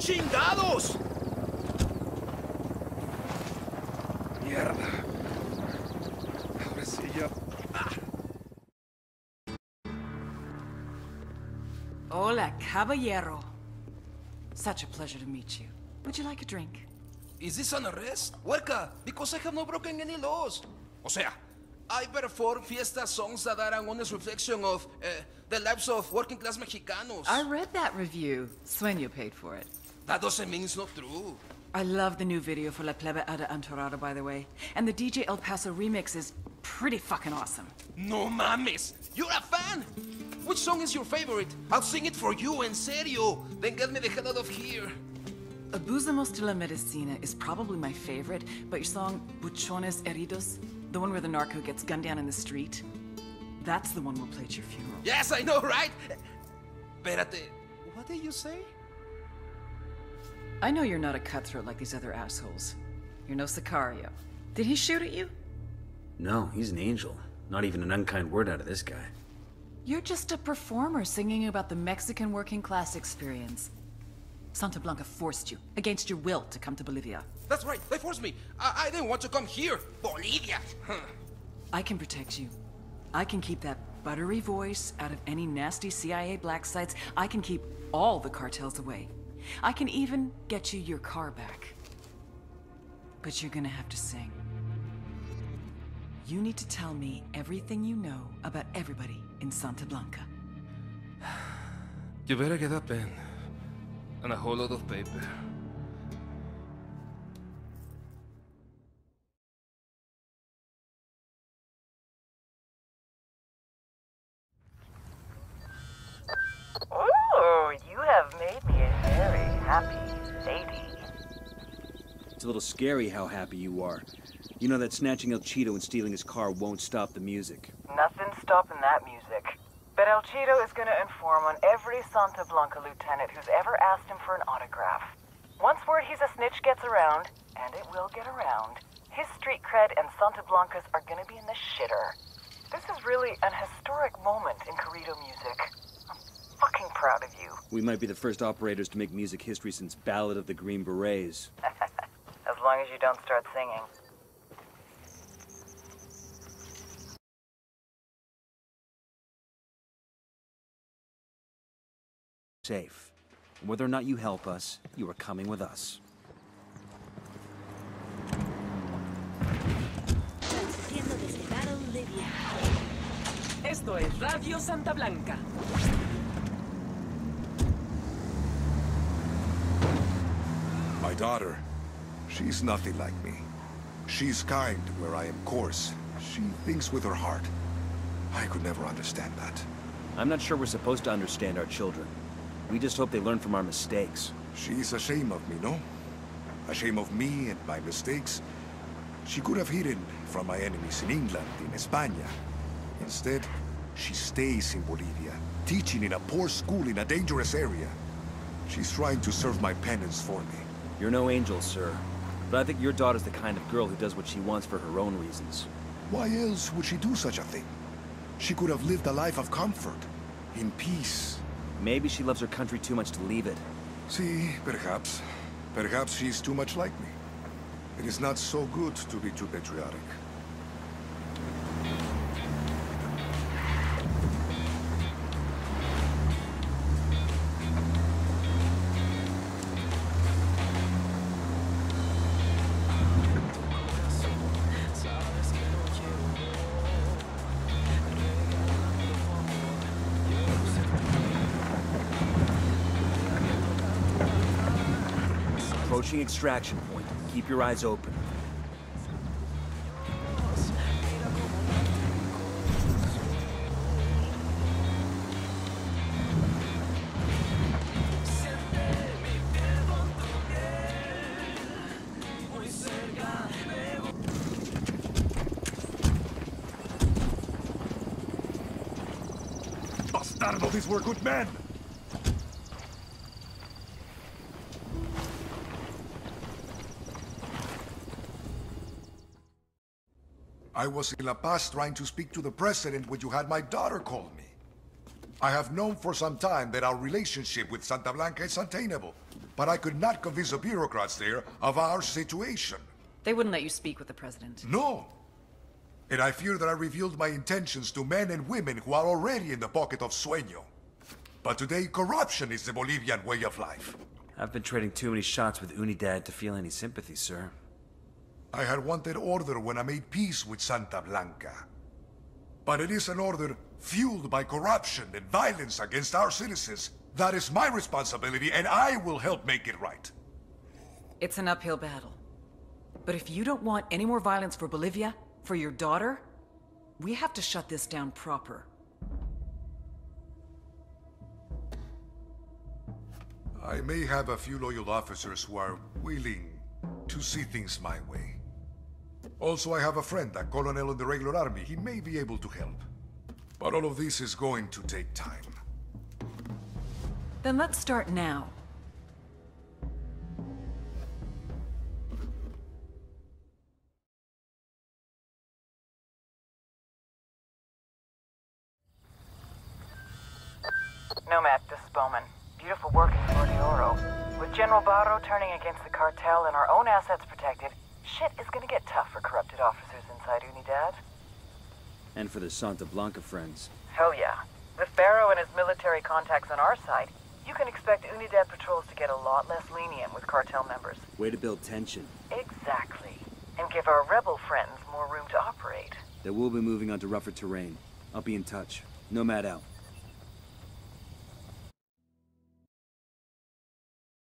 chingados! Mierda. Ahora sí ya. Hola, caballero. Such a pleasure to meet you. Would you like a drink? Is this an arrest? Huerca, because I have not broken any laws. O sea, I perform fiesta songs that are an honest reflection of uh, the lives of working class Mexicanos. I read that review. Sueño paid for it. That doesn't mean it's not true. I love the new video for La Plebe Ada Antorada, by the way. And the DJ El Paso remix is pretty fucking awesome. No mames! You're a fan! Which song is your favorite? I'll sing it for you, en serio! Then get me the hell out of here. Abusamos de la Medicina is probably my favorite, but your song Buchones Heridos, the one where the narco gets gunned down in the street, that's the one we'll play at your funeral. Yes, I know, right? Espérate, what did you say? I know you're not a cutthroat like these other assholes. You're no Sicario. Did he shoot at you? No, he's an angel. Not even an unkind word out of this guy. You're just a performer singing about the Mexican working class experience. Santa Blanca forced you, against your will, to come to Bolivia. That's right, they forced me. I, I didn't want to come here. Bolivia. Huh. I can protect you. I can keep that buttery voice out of any nasty CIA black sites. I can keep all the cartels away. I can even get you your car back. But you're gonna have to sing. You need to tell me everything you know about everybody in Santa Blanca. You better get a pen. And a whole lot of paper. It's a little scary how happy you are. You know that snatching El Cheeto and stealing his car won't stop the music. Nothing's stopping that music. But El Cheeto is gonna inform on every Santa Blanca lieutenant who's ever asked him for an autograph. Once word he's a snitch gets around, and it will get around, his street cred and Santa Blanca's are gonna be in the shitter. This is really an historic moment in Corrido music. I'm fucking proud of you. We might be the first operators to make music history since Ballad of the Green Berets. As long as you don't start singing. Safe. Whether or not you help us, you are coming with us. Transmitiendo desde Battle Libya. Esto es Radio Santa Blanca. My daughter, she's nothing like me. She's kind where I am coarse. She thinks with her heart. I could never understand that. I'm not sure we're supposed to understand our children. We just hope they learn from our mistakes. She's ashamed of me, no? Ashamed of me and my mistakes. She could have hidden from my enemies in England, in España. Instead, she stays in Bolivia, teaching in a poor school in a dangerous area. She's trying to serve my penance for me. You're no angel, sir. But I think your daughter's the kind of girl who does what she wants for her own reasons. Why else would she do such a thing? She could have lived a life of comfort, in peace. Maybe she loves her country too much to leave it. See, perhaps. Perhaps she's too much like me. It is not so good to be too patriotic. Approaching extraction point. Keep your eyes open. Bastardo, these were good men! I was in La Paz trying to speak to the president when you had my daughter call me. I have known for some time that our relationship with Santa Blanca is untenable, but I could not convince the bureaucrats there of our situation. They wouldn't let you speak with the president. No. And I fear that I revealed my intentions to men and women who are already in the pocket of Sueño. But today, corruption is the Bolivian way of life. I've been trading too many shots with Unidad to feel any sympathy, sir. I had wanted order when I made peace with Santa Blanca. But it is an order fueled by corruption and violence against our citizens. That is my responsibility, and I will help make it right. It's an uphill battle. But if you don't want any more violence for Bolivia, for your daughter, we have to shut this down proper. I may have a few loyal officers who are willing to see things my way. Also, I have a friend, a colonel in the regular army. He may be able to help. But all of this is going to take time. Then let's start now. Nomad, this is Bowman. Beautiful work in Flor Oro. With General Barro turning against the cartel and our own assets protected, shit is gonna get tough for corrupted officers inside Unidad. And for the Santa Blanca friends. Hell yeah. With Barrow and his military contacts on our side, you can expect Unidad patrols to get a lot less lenient with cartel members. Way to build tension. Exactly. And give our rebel friends more room to operate. That we'll be moving on to rougher terrain. I'll be in touch. Nomad out.